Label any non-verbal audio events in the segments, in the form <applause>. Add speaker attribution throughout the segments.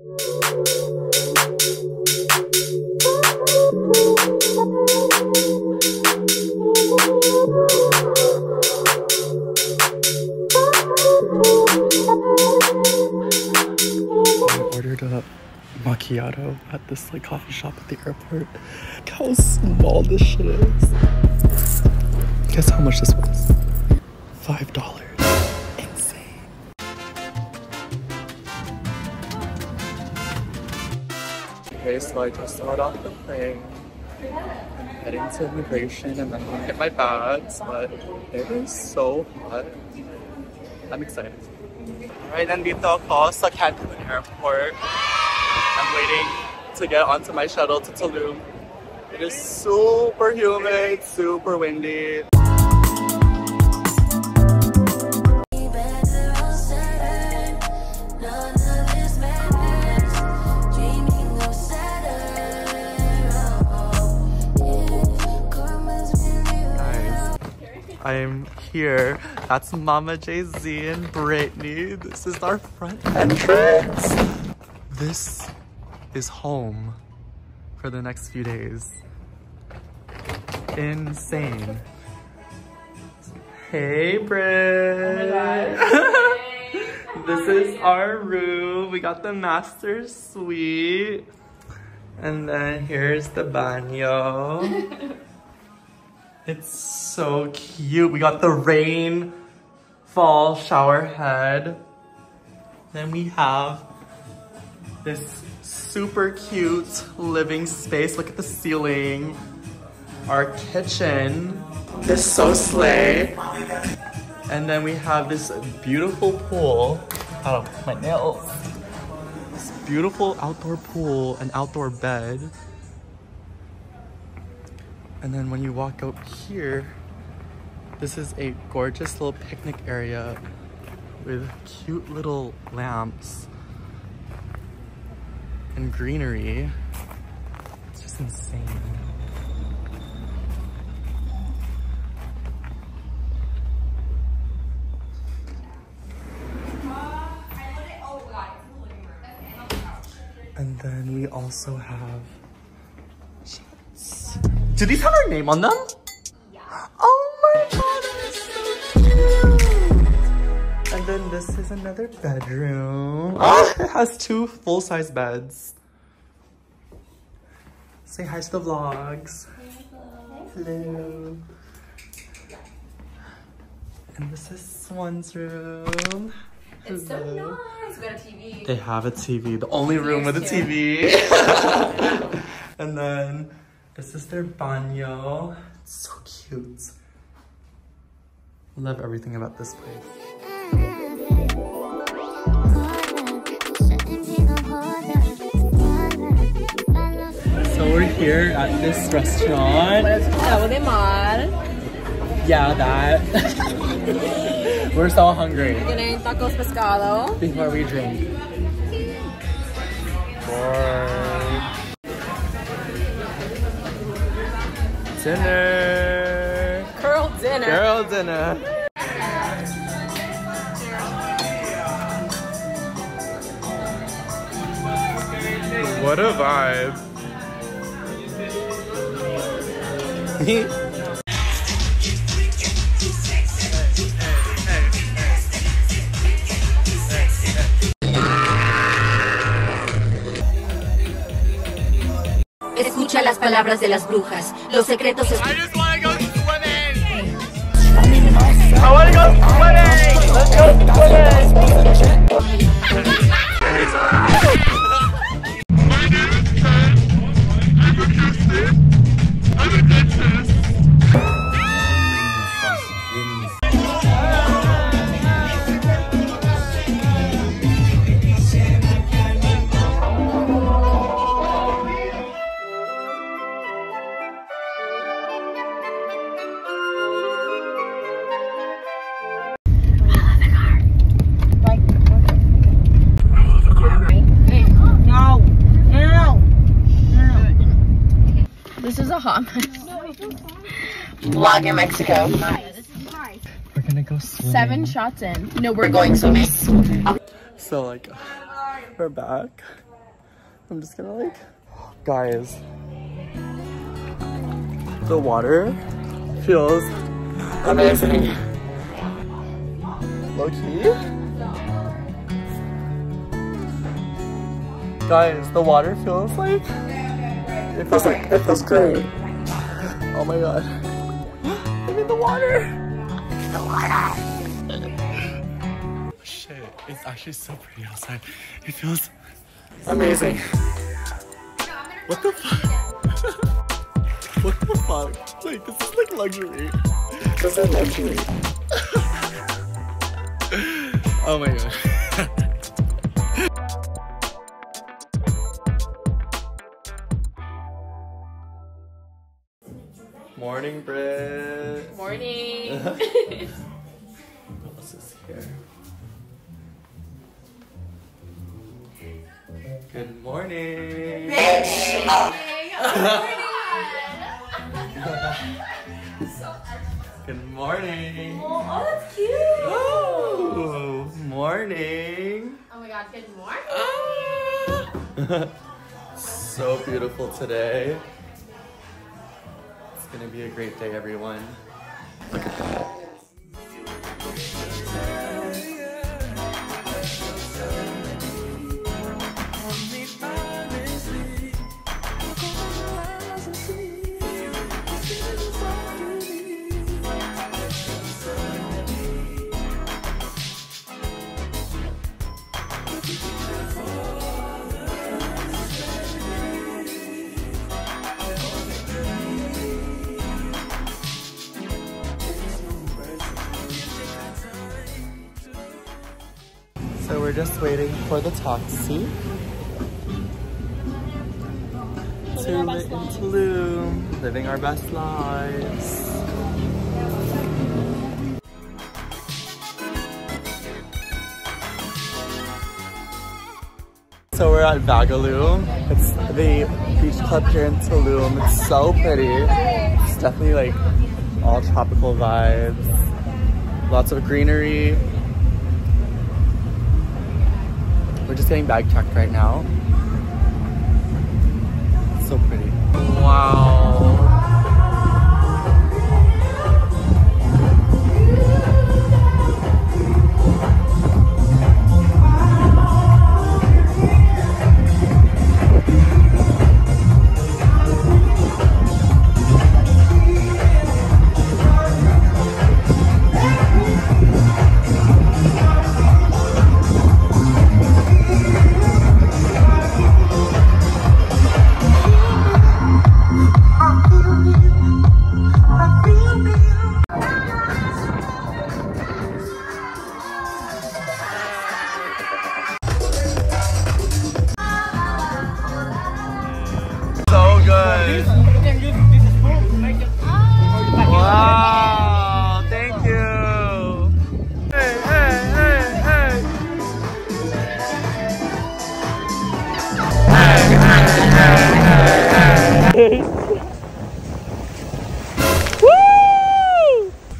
Speaker 1: I ordered a macchiato at this like coffee shop at the airport. Look how small this shit is. Guess how much this was? Five dollars. So I just got off the plane. I'm heading to immigration and then I'm gonna get my bags, but it is so hot. I'm excited. Alright, nandito ako sa Cancun Airport. I'm waiting to get onto my shuttle to Tulum. It is super humid, super windy. I am here. That's Mama Jay Z and Brittany. This is our front entrance. This is home for the next few days. Insane. Hey, Britt. Oh <laughs> this is our room. We got the master suite. And then here's the banyo. <laughs> It's so cute. We got the rain fall shower head. Then we have this super cute living space. Look at the ceiling. Our kitchen is so slay. And then we have this beautiful pool. Oh, my nails. This beautiful outdoor pool and outdoor bed. And then when you walk out here, this is a gorgeous little picnic area with cute little lamps and greenery. It's just insane. And then we also have. Do these have our name on them? Yeah. Oh my god, that is so cute. And then this is another bedroom. Oh, <laughs> it has two full-size beds. Say hi to the vlogs. Hello. Hello. And this is Swan's room.
Speaker 2: It's so nice. We got a TV.
Speaker 1: They have a TV, the only room with a TV. <laughs> and then this is their banyo. It's so cute. Love everything about this place. So we're here at this restaurant.
Speaker 2: Hello, de mar.
Speaker 1: Yeah, that. <laughs> we're so hungry
Speaker 2: Gonna tacos pescado.
Speaker 1: before we drink. Dinner.
Speaker 2: Curl dinner.
Speaker 1: Girl dinner. What a vibe. <laughs>
Speaker 3: palabras de las brujas. Los secretos es-
Speaker 2: hot.
Speaker 3: Vlog in Mexico.
Speaker 1: We're gonna go swimming.
Speaker 2: Seven shots in. No, we're
Speaker 3: We're going swimming. <laughs>
Speaker 1: So like, we're back. I'm just gonna like, guys, the water feels amazing. Low key. Guys, the water feels like, it feels like, it feels great. Oh my god. Look at the water. The water. Shit, it's actually so pretty outside. It feels amazing. What the fuck? <laughs> what the fuck? Like, this is like luxury. This is luxury. <laughs> oh my god. Morning, Britt.
Speaker 2: Morning. <laughs>
Speaker 1: What else is here? Good morning. Good morning. <laughs>
Speaker 2: Oh, oh, that's cute.
Speaker 1: Oh, morning.
Speaker 2: Oh my god, good morning. <laughs>
Speaker 1: so beautiful today. It's gonna be a great day, everyone. Look at that. We're just waiting for the taxi to Tulum, living our best lives. So we're at Vagalume. It's the beach club here in Tulum. It's so pretty. It's definitely like all tropical vibes. Lots of greenery. We're just getting bag checked right now. So pretty. Wow. Woo!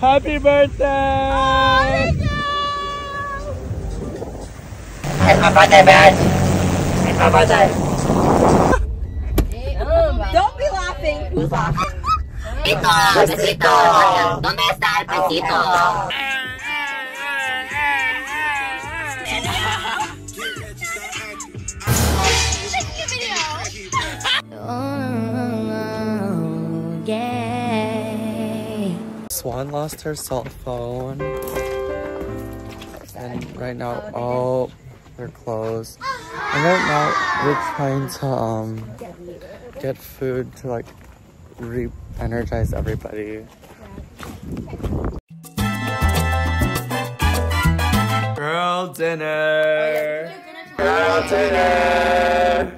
Speaker 1: Happy birthday!
Speaker 3: It's my birthday, man. It's my birthday.
Speaker 2: Don't be laughing.
Speaker 3: Who's laughing? Besito, besito. ¿Dónde está el besito?
Speaker 1: Swan lost her cell phone. And right now, oh, they're closed. And right now, we're trying to um get food to like re-energize everybody. Girl dinner! Girl dinner!